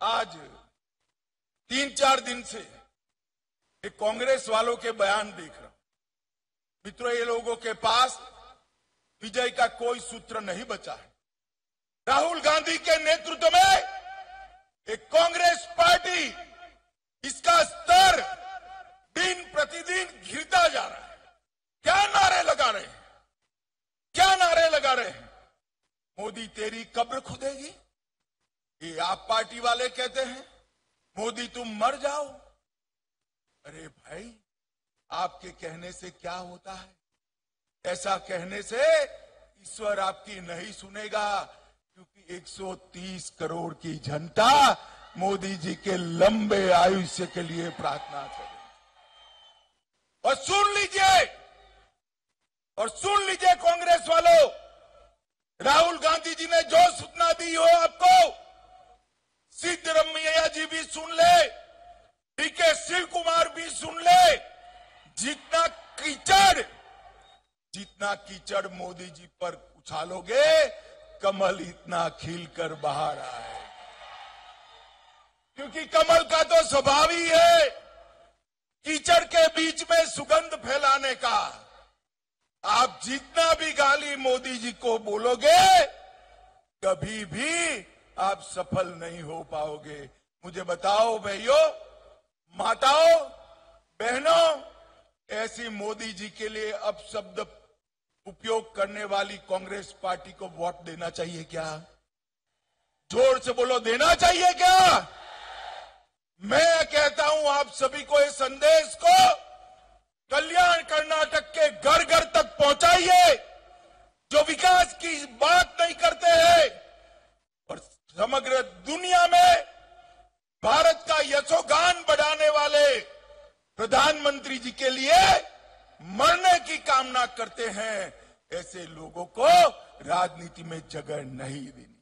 आज तीन चार दिन से एक कांग्रेस वालों के बयान देख रहा हूँ। मित्रों, ये लोगों के पास विजय का कोई सूत्र नहीं बचा है। राहुल गांधी के नेतृत्व में एक कांग्रेस पार्टी, इसका स्तर दिन प्रतिदिन घिरता जा रहा है। क्या नारे लगा रहे हैं? क्या नारे लगा रहे हैं? मोदी तेरी कब्र खुदेगी? ये आप पार्टी वाले कहते हैं, मोदी तुम मर जाओ। अरे भाई, आपके कहने से क्या होता है? ऐसा कहने से ईश्वर आपकी नहीं सुनेगा, क्योंकि 130 करोड़ की जनता मोदी जी के लंबे आयुष्य के लिए प्रार्थना करे और सुन लीजिए, और सुन लीजिए कांग्रेस वालों राहुल गांधी जी ने जो सूचना दी हो आपको सिद्धरमैया जी भी सुन ले डीके शिव कुमार भी सुन ले जितना कीचड़ जितना कीचड़ मोदी जी पर उछालोगे, कमल इतना खिल कर बाहर आए। क्योंकि कमल का तो स्वभाव ही है, कीचड़ के बीच में सुगंध फैलाने का। आप जितना भी गाली मोदी जी को बोलोगे, कभी भी आप सफल नहीं हो पाओगे। मुझे बताओ भाइयों, माताओं ऐसी मोदी जी के लिए अब शब्द उपयोग करने वाली कांग्रेस पार्टी को वोट देना चाहिए क्या? ज़ोर से बोलो, देना चाहिए क्या? मैं कहता हूँ, आप सभी को इस संदेश को कल्याण कर्नाटक के घर घर तक पहुंचाइए। जो विकास की बात नहीं करते हैं, और समग्र दुनिया में भारत का यशोगान बढ़ाने वाले प्रधानमंत्री जी के लिए मरने की कामना करते हैं, ऐसे लोगों को राजनीति में जगह नहीं देनी।